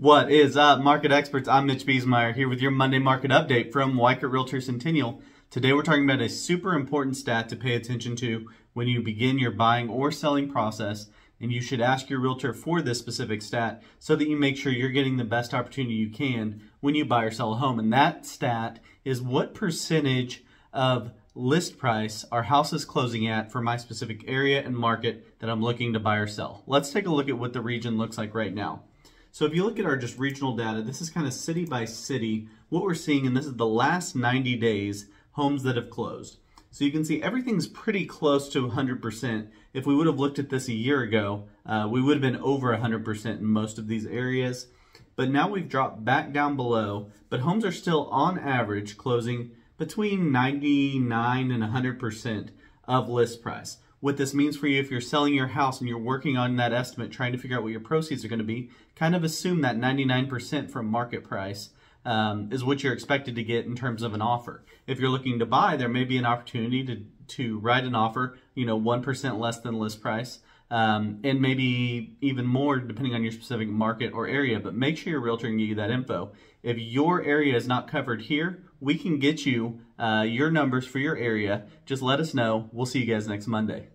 What is up, market experts? I'm Mitch Biesmeyer here with your Monday market update from Weichert Realtor Centennial. Today we're talking about a super important stat to pay attention to when you begin your buying or selling process, and you should ask your realtor for this specific stat so that you make sure you're getting the best opportunity you can when you buy or sell a home. And that stat is what percentage of list price our house is closing at for my specific area and market that I'm looking to buy or sell. Let's take a look at what the region looks like right now. So if you look at our just regional data, this is kind of city by city, what we're seeing, and this is the last 90 days, homes that have closed. So you can see everything's pretty close to 100%. If we would have looked at this a year ago, uh, we would have been over 100% in most of these areas. But now we've dropped back down below, but homes are still on average closing between 99 and 100% of list price what this means for you if you're selling your house and you're working on that estimate, trying to figure out what your proceeds are going to be, kind of assume that 99% from market price um, is what you're expected to get in terms of an offer. If you're looking to buy, there may be an opportunity to, to write an offer, you know, 1% less than list price. Um, and maybe even more depending on your specific market or area, but make sure your realtor can give you that info. If your area is not covered here, we can get you uh, your numbers for your area. Just let us know. We'll see you guys next Monday.